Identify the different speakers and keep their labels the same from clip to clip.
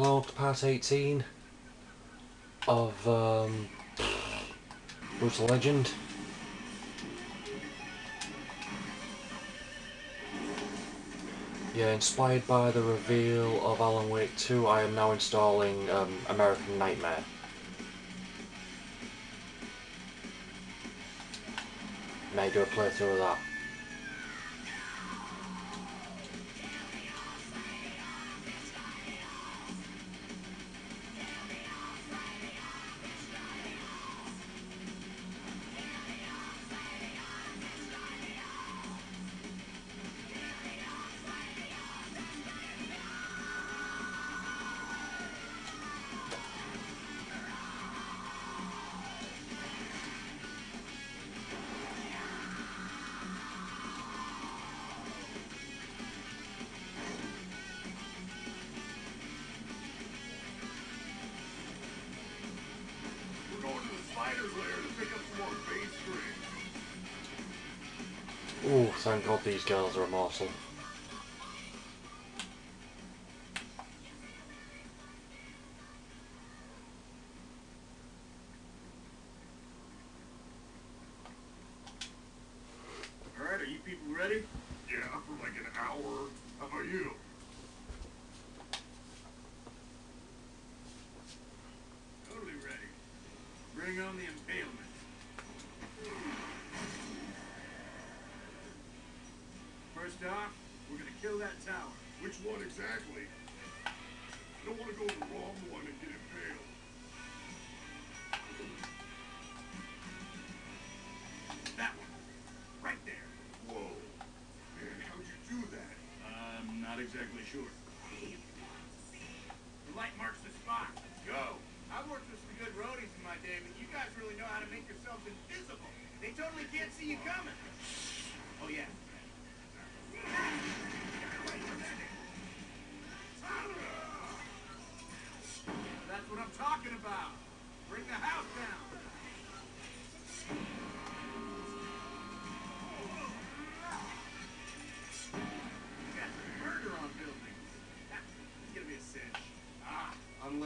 Speaker 1: Hello to part 18 of um, Brutal Legend. Yeah, inspired by the reveal of Alan Wake 2, I am now installing um, American Nightmare. May do a playthrough of that. Ooh, thank god these girls are a
Speaker 2: Bring on the impalement. First off, we're gonna kill that tower. Which one exactly? I don't want to go to the wrong one and get impaled. That one. Right there. Whoa. Man, how'd you do that? I'm not exactly sure. The light marks the spot. Let's go.
Speaker 3: I've worked with some good roadies in my day, you guys really know how to make yourselves invisible. They totally can't see you coming. Oh, yeah.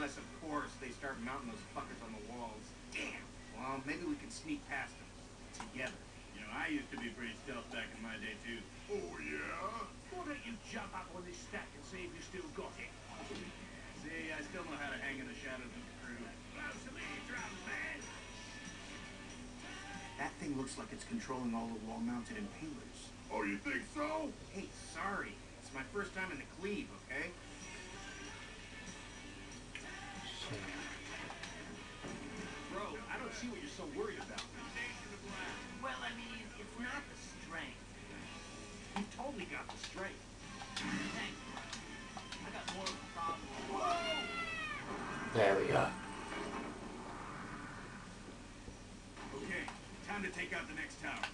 Speaker 3: Unless, of course, they start mounting those fuckers on the walls. Damn. Well, maybe we can sneak past them. Together.
Speaker 2: You know, I used to be pretty stealth back in my day, too. Oh, yeah?
Speaker 3: Why don't you jump up on this stack and see if you still got it?
Speaker 2: See, I still know how to hang in the shadows of the crew.
Speaker 3: That thing looks like it's controlling all the wall-mounted impalers.
Speaker 2: Oh, you think so?
Speaker 3: Hey, sorry. It's my first time in the cleave, okay?
Speaker 4: Don't see what you're so worried about.
Speaker 3: Well, I mean, it's not the strength. You totally got the strength. Thanks. I got more of a problem.
Speaker 1: There we go.
Speaker 2: Okay, time to take out the next tower.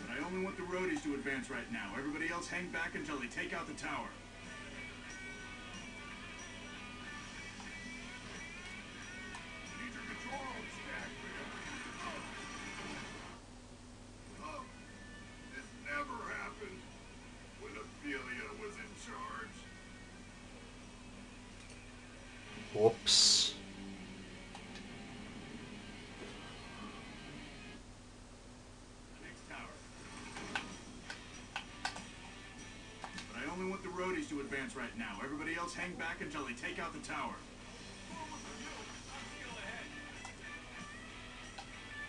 Speaker 2: But I only want the roadies to advance right now. Everybody else hang back until they take out the tower.
Speaker 1: Whoops.
Speaker 2: But I only want the roadies to advance right now. Everybody else hang back until they take out the tower.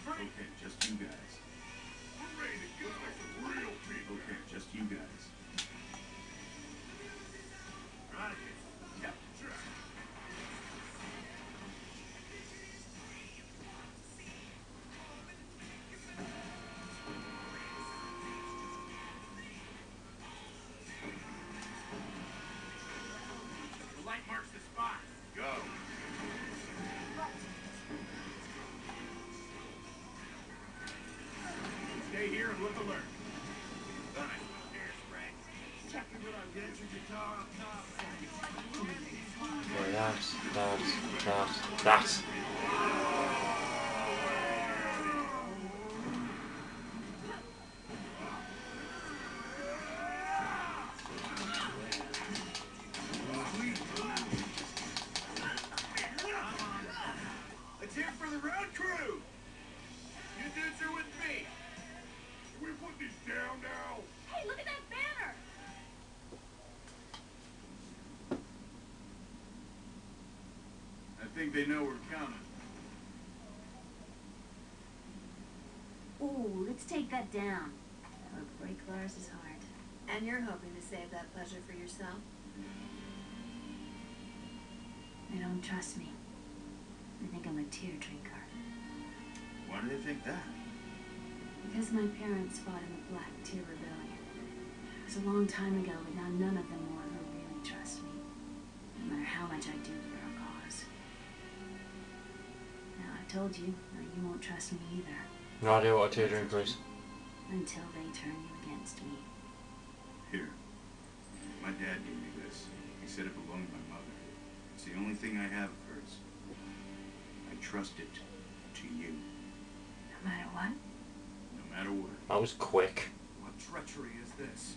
Speaker 2: Okay, just you guys. We're ready to go like some real people. Okay, just you guys. Right. Look alert.
Speaker 1: Okay, that, that, that, that.
Speaker 3: They know we're coming.
Speaker 5: Ooh, let's take that down. That would break Lars's heart.
Speaker 6: And you're hoping to save that pleasure for yourself?
Speaker 5: They don't trust me. They think I'm a tear drinker.
Speaker 3: Why do they think that?
Speaker 5: Because my parents fought in the Black Tear Rebellion. It was a long time ago, but now none of them will ever really trust me. No matter how much I do for I told you, now you won't trust me either.
Speaker 1: No idea what a tear drinker is.
Speaker 5: Until they turn you against me.
Speaker 3: Here. My dad gave me this. He said it belonged to my mother. It's the only thing I have of hers. I trust it to you,
Speaker 5: No matter what.
Speaker 3: no matter what.
Speaker 1: I was quick.
Speaker 4: What treachery is this?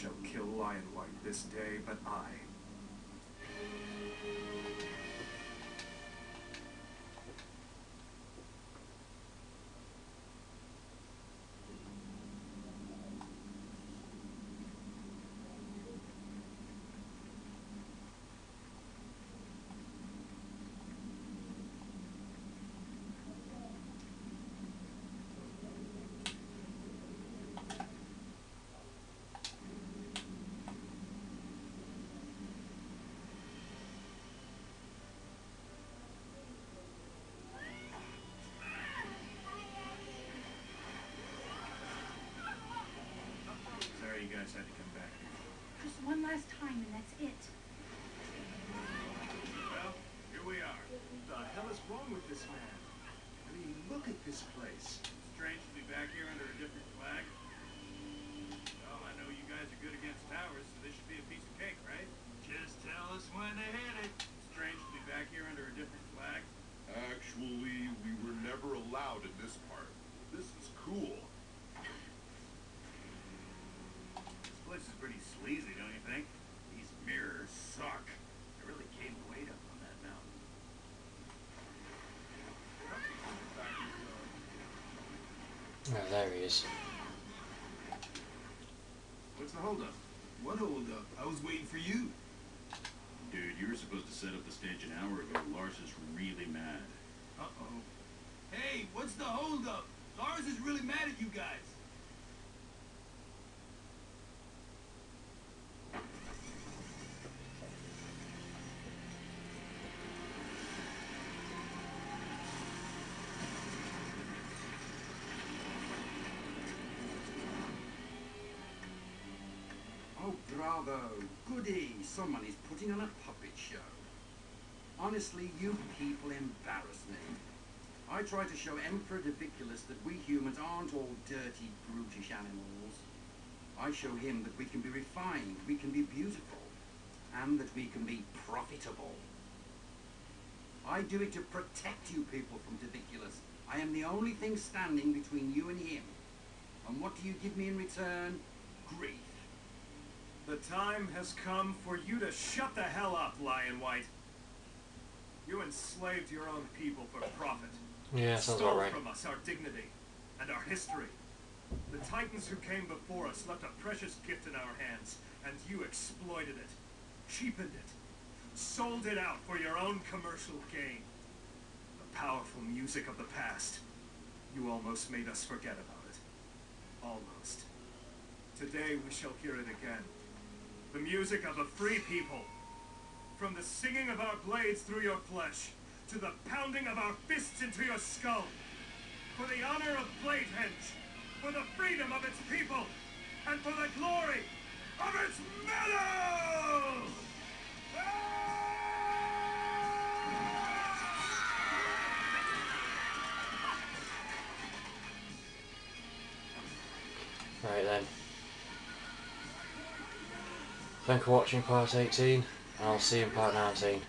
Speaker 4: Shall kill Lionwhite this day but I.
Speaker 3: Sorry guys had to come back.
Speaker 5: Just one last time and that's it.
Speaker 2: Well, here we are.
Speaker 4: What the hell is wrong with this man? I mean, look at this place.
Speaker 2: Strange to be back here under a different flag. Well, I know you guys are good against towers, so this should be a piece of cake, right? Just tell us when to hit it. Strange to be back here under a different flag.
Speaker 7: Actually, we were never allowed in this part. This is cool.
Speaker 2: This place is pretty sleazy, don't you think? These mirrors suck. They really came weight up on that mountain.
Speaker 1: Oh, there he is.
Speaker 3: What's the holdup?
Speaker 7: What holdup? I was waiting for you.
Speaker 3: Dude, you were supposed to set up the stage an hour ago. Lars is really mad.
Speaker 7: Uh-oh. Hey, what's the holdup? Lars is really mad at you guys.
Speaker 8: Oh, bravo. Goody. Someone is putting on a puppet show. Honestly, you people embarrass me. I try to show Emperor Doviculus that we humans aren't all dirty, brutish animals. I show him that we can be refined, we can be beautiful, and that we can be profitable. I do it to protect you people from Doviculus. I am the only thing standing between you and him. And what do you give me in return? Grief.
Speaker 4: The time has come for you to shut the hell up, Lionwhite. You enslaved your own people for profit.
Speaker 1: Yeah, sounds
Speaker 4: Stole
Speaker 1: right.
Speaker 4: from us our dignity and our history. The Titans who came before us left a precious gift in our hands, and you exploited it, cheapened it, sold it out for your own commercial gain. The powerful music of the past. You almost made us forget about it. Almost. Today we shall hear it again. The music of a free people. From the singing of our blades through your flesh, to the pounding of our fists into your skull. For the honor of Bladehenge, for the freedom of its people, and for the glory of its meadow!
Speaker 1: Right then. Thank you for watching part 18, and I'll see you in part 19.